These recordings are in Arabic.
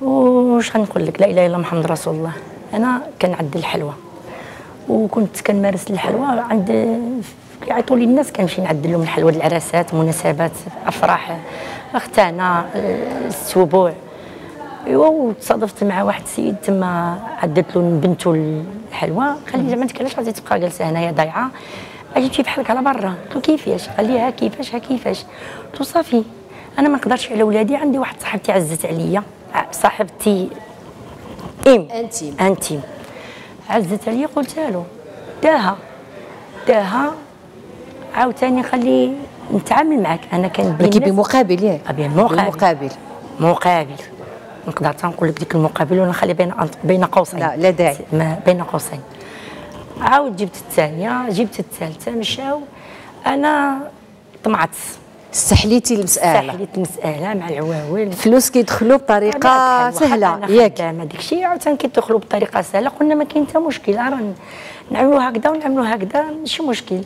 واش غنقول لك؟ لا إله إلا الله محمد رسول الله. أنا كنعد الحلوى وكنت كنمارس الحلوى عند كيعيطوا لي الناس كنمشي نعدل لهم الحلوى العراسات مناسبات أفراح اختانا السبوع. ايوا وتصادفت مع واحد السيد تما عدت له بنته الحلوى قال لي زعما أنت علاش غادي تبقى جالسة هنايا ضايعة؟ أجي تمشي بحالك على برا. قلت له كيفاش؟ قال لي ها كيفاش ها كيفاش؟ قلت له صافي. أنا ما نقدرش على ولادي عندي واحد صاحبتي عزت عليا. صاحبتي ام انتيم انتيم عزت عليا قلت له داها داها عاوتاني خلي نتعامل معك أنا كان ولكن بمقابل ياك مقابل. بمقابل. مقابل. نقدر تنقول لك ديك المقابل ولا نخلي بين بين قوسين. لا، لا داعي. بين قوسين. عاود جبت الثانية جبت الثالثة مشاو. أنا طمعت. استحليتي المسألة. سحلت المسألة مع العواول الفلوس كيدخلوا بطريقة سهلة. ياك. خدامة داك الشيء عاوتاني كيدخلوا بطريقة سهلة قلنا ما كاين حتى مشكل. راه نعملوا هكذا ونعملوا هكذا ماشي مشكل.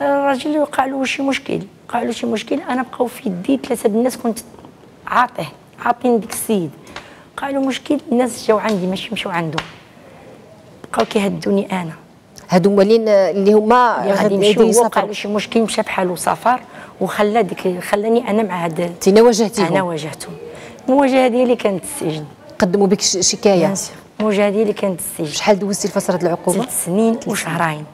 الراجل وقع له شي مشكل. وقع له شي مشكل أنا بقاو في يدي ثلاثة الناس كنت عاطيه عاطين ديك السيد. وقع له مشكل الناس جاو عندي ماشي مشاو عنده بقاو كيهدوني أنا. هادو مالين اللي هما غادي يمشيو وقع له شي مشكل مشى بحالو سفر وخلى ديك خلاني أنا مع هذا تينا واجهتيهم. أنا واجهتهم. المواجهة ديالي كانت السجن. قدموا بك شكاية. المواجهة ديالي كانت السجن. شحال دوزتي لفتره العقوبة؟ ثلاث سنين وشهرين.